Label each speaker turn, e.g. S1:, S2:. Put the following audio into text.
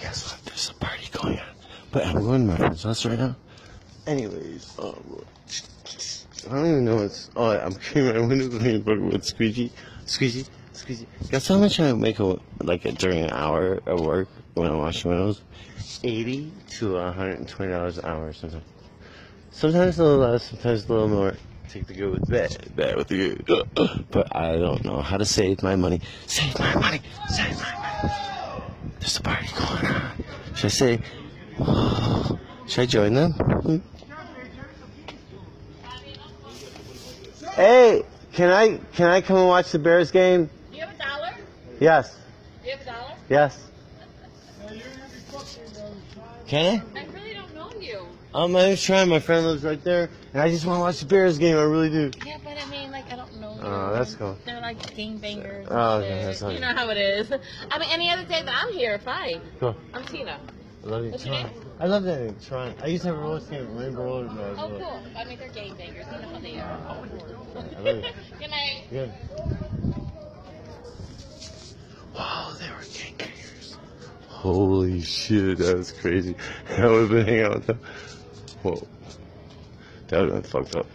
S1: guess what? There's a party going on. But I'm going to my friend's house right now. Anyways, oh, I don't even know what's. Oh, I'm cleaning my windows and fucking with squeegee, squeegee, squeegee. Guess how much I make a, like during an hour of work when I wash windows? Eighty to hundred and twenty dollars an hour sometimes. Sometimes a little less, sometimes a little more. Take the good with bad, bad with the good. But I don't know how to save my money. Save my money. Save my money. There's a party going Should I say? should I join them? Hmm? Hey, can I can I come and watch the Bears game?
S2: Do you have a dollar?
S1: Yes.
S2: Do you have a dollar?
S1: Yes. Can I?
S2: I really don't know you.
S1: Um, I'm trying. My friend lives right there, and I just want to watch the Bears game. I really do.
S2: Yeah, but I mean, like, I don't know.
S1: Oh, that's cool.
S2: They're like game bangers.
S1: Oh, okay, that's.
S2: You know how it is. I mean, any other day that I'm here, fine.
S1: Cool.
S2: I'm Tina.
S1: I love you,
S2: What's your name?
S1: I love that Toronto. I used to have a roller skate, Rainbow Roller. when I was
S2: Oh, cool. I mean, they're game bangers. You know how they are.
S1: I love you.
S2: Good night.
S1: Good. Wow, they were gangbangers. Holy shit, that was crazy. I would have been hanging out with them. Whoa. That would have been fucked up.